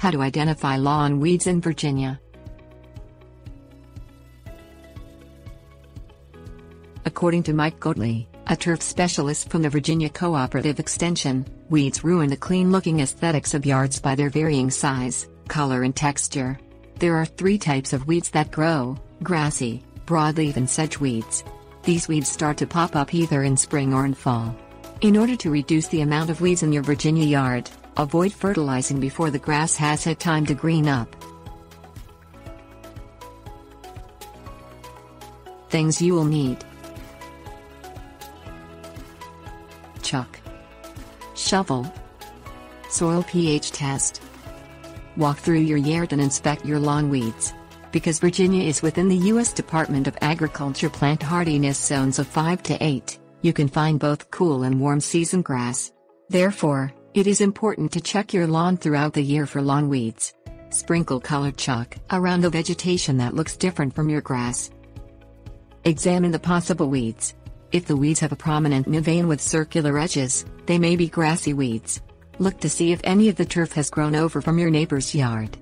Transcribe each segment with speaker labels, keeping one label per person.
Speaker 1: How to identify lawn weeds in Virginia. According to Mike Goatley, a turf specialist from the Virginia Cooperative Extension, weeds ruin the clean looking aesthetics of yards by their varying size, color, and texture. There are three types of weeds that grow grassy, broadleaf, and sedge weeds. These weeds start to pop up either in spring or in fall. In order to reduce the amount of weeds in your Virginia yard, Avoid fertilizing before the grass has had time to green up. Things you will need Chuck, Shovel, Soil pH test. Walk through your yard and inspect your lawn weeds. Because Virginia is within the U.S. Department of Agriculture plant hardiness zones of 5 to 8, you can find both cool and warm season grass. Therefore, it is important to check your lawn throughout the year for lawn weeds. Sprinkle colored chalk around the vegetation that looks different from your grass. Examine the possible weeds. If the weeds have a prominent midvein with circular edges, they may be grassy weeds. Look to see if any of the turf has grown over from your neighbor's yard.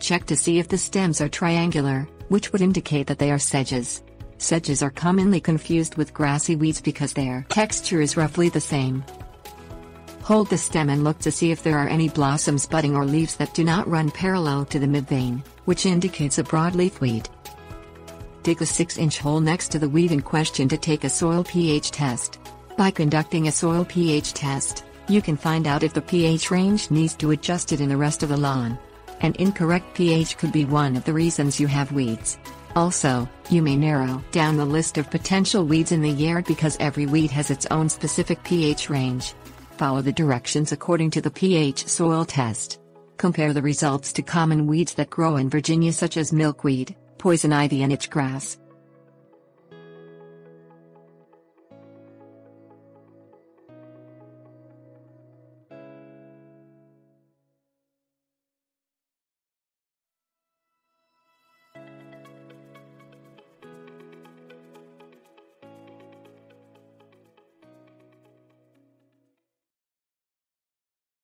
Speaker 1: Check to see if the stems are triangular, which would indicate that they are sedges. Sedges are commonly confused with grassy weeds because their texture is roughly the same. Hold the stem and look to see if there are any blossoms budding or leaves that do not run parallel to the midvein, which indicates a broadleaf weed. Dig a 6-inch hole next to the weed in question to take a soil pH test. By conducting a soil pH test, you can find out if the pH range needs to adjust it in the rest of the lawn. An incorrect pH could be one of the reasons you have weeds. Also, you may narrow down the list of potential weeds in the yard because every weed has its own specific pH range. Follow the directions according to the pH soil test. Compare the results to common weeds that grow in Virginia such as milkweed, poison ivy and itchgrass.